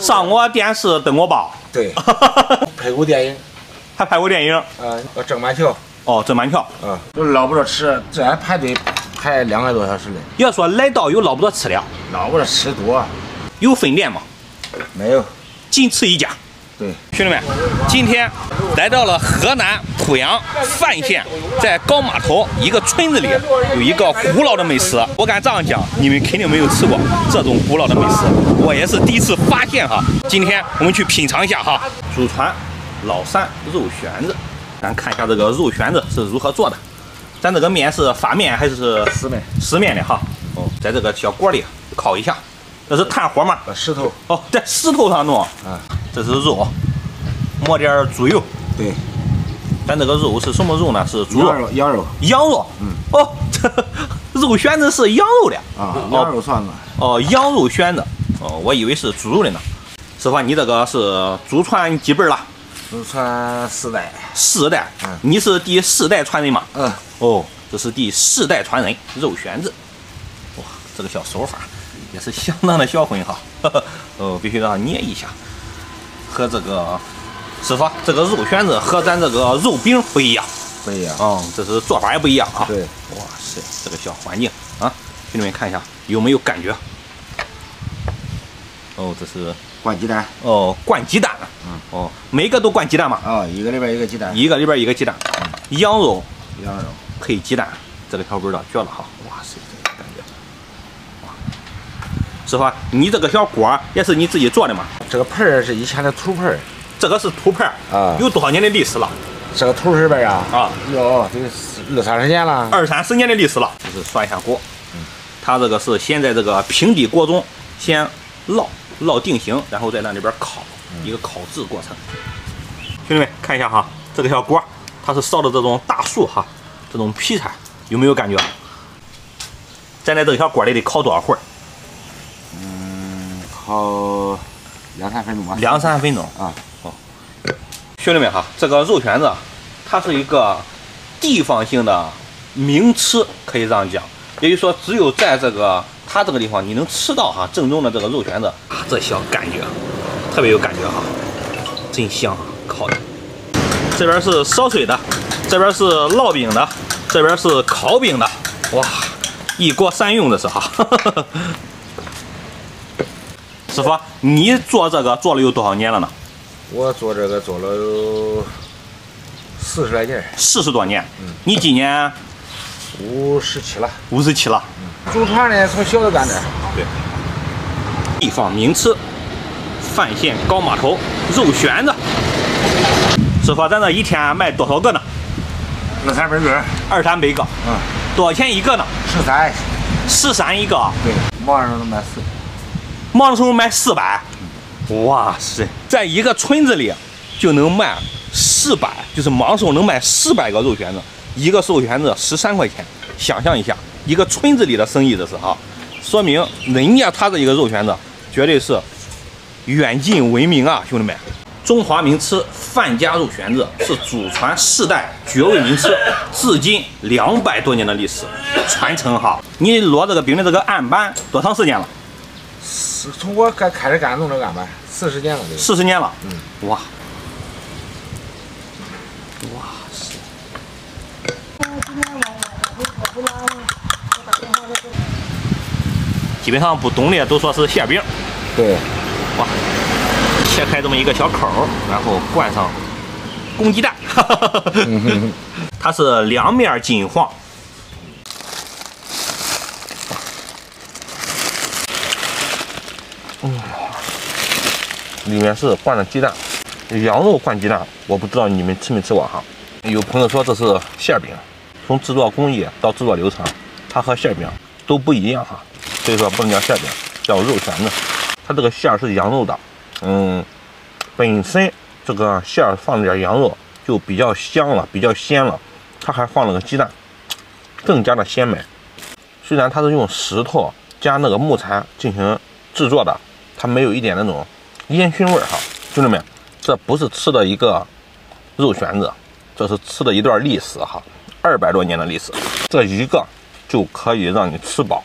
上过电视登过报，对，拍过电影，还拍过电影。呃，郑板桥。哦，郑板桥。嗯，都捞不着吃，这排队排两个多小时嘞。要说来到有捞不着吃的，捞不着吃多。有分店吗？没有，仅此一家。对，兄弟们，今天来到了河南濮阳范县，在高码头一个村子里，有一个古老的美食。我敢这样讲，你们肯定没有吃过这种古老的美食，我也是第一次发现哈。今天我们去品尝一下哈，祖传老三肉旋子，咱看一下这个肉旋子是如何做的。咱这个面是发面还是湿面？湿面的哈。哦，在这个小锅里烤一下。这是炭火吗？石头。哦，在石头上弄。啊。这是肉，抹点猪油。对，咱这个肉是什么肉呢？是猪肉、羊肉、羊肉。嗯。哦，这 肉旋子是羊肉的啊，羊肉串子。哦，羊肉旋子。哦，我以为是猪肉的呢。师傅，你这个是祖传几辈了？祖传四代。四代。嗯。你是第四代传人吗？嗯。哦，这是第四代传人肉旋子。哇，这个小手法也是相当的销魂哈。哦，必须让捏一下。和这个师傅，这个肉旋子和咱这个肉饼不一样，不一样。嗯，这是做法也不一样啊。对，哇塞，这个小环境啊，兄弟们看一下有没有感觉？哦，这是灌鸡蛋。哦，灌鸡蛋。嗯。哦，每个都灌鸡蛋吗？啊，一个里边一个鸡蛋。一个里边一个鸡蛋。羊肉。羊肉配鸡蛋，这个小味道绝了哈！哇塞，这个感觉。哇，师傅，你这个小锅也是你自己做的吗？这个盆儿是以前的土盆儿，这个是土盆儿啊，有多少年的历史了？这个土盆儿啊，啊，有得二三十年了，二三十年的历史了。就是涮一下锅，嗯，它这个是先在这个平底锅中先烙烙定型，然后在那里边烤，一个烤制过程。兄弟们看一下哈，这个小锅它是烧的这种大树哈，这种劈柴有没有感觉？站在这个小锅里得烤多少会儿？嗯，烤。两三分钟吧，两三分钟啊！好，兄弟们哈，这个肉旋子，它是一个地方性的名吃，可以这样讲。也就是说，只有在这个它这个地方，你能吃到哈正宗的这个肉旋子啊，这小感觉特别有感觉哈，真香啊！烤的，这边是烧水的，这边是烙饼的，这边是烤饼的，哇，一锅三用的是哈。师傅，你做这个做了有多少年了呢？我做这个做了有四十来年，四十多年。嗯，你今年五十七了，五十七了。嗯，祖传的，从小就干这。对。地方名吃，范县高码头肉旋子。师傅，咱这一天卖多少个呢？二三百个。二三百个。嗯。多少钱一个呢？十三。十三一个。对，忙的时候能卖四。忙的时候卖四百，哇塞，在一个村子里就能卖四百，就是忙时候能卖四百个肉旋子，一个肉旋子十三块钱，想象一下，一个村子里的生意这是哈，说明人家他这一个肉旋子绝对是远近闻名啊，兄弟们，中华名吃范家肉旋子是祖传世代绝味名吃，至今两百多年的历史传承哈，你落这个饼的这个案板多长时间了？从我开开始干弄这干板，四十年了。四十年了。嗯。哇。哇塞。基本上不懂的都说是馅饼。对。哇。切开这么一个小口，然后灌上公鸡蛋。哈哈哈哈哈。它是两面金黄。里面是灌了鸡蛋，羊肉灌鸡蛋，我不知道你们吃没吃过哈。有朋友说这是馅饼，从制作工艺到制作流程，它和馅饼都不一样哈，所以说不能叫馅饼，叫肉旋子。它这个馅是羊肉的，嗯，本身这个馅放了点羊肉就比较香了，比较鲜了。它还放了个鸡蛋，更加的鲜美。虽然它是用石头加那个木材进行制作的，它没有一点那种。烟熏味儿哈，兄弟们，这不是吃的一个肉旋子，这是吃的一段历史哈，二百多年的历史，这一个就可以让你吃饱。